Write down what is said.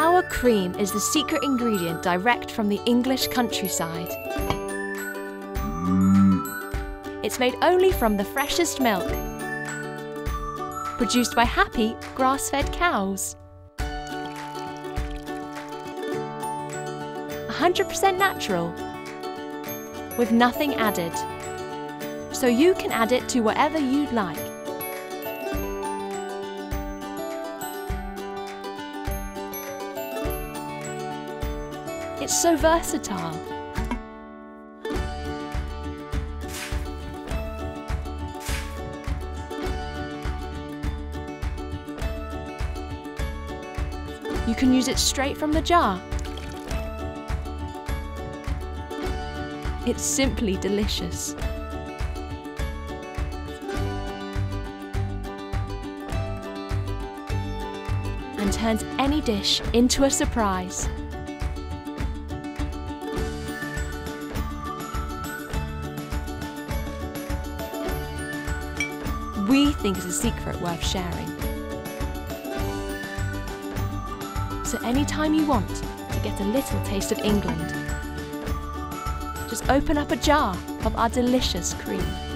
Our cream is the secret ingredient direct from the English countryside. Mm. It's made only from the freshest milk, produced by happy grass-fed cows. 100% natural, with nothing added. So you can add it to whatever you'd like. It's so versatile. You can use it straight from the jar. It's simply delicious. And turns any dish into a surprise. We think is a secret worth sharing. So anytime you want to get a little taste of England, just open up a jar of our delicious cream.